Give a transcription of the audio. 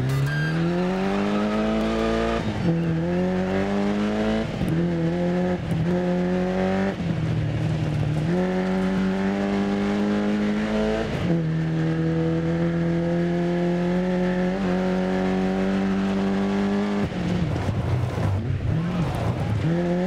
Yeah. Mm-hmm.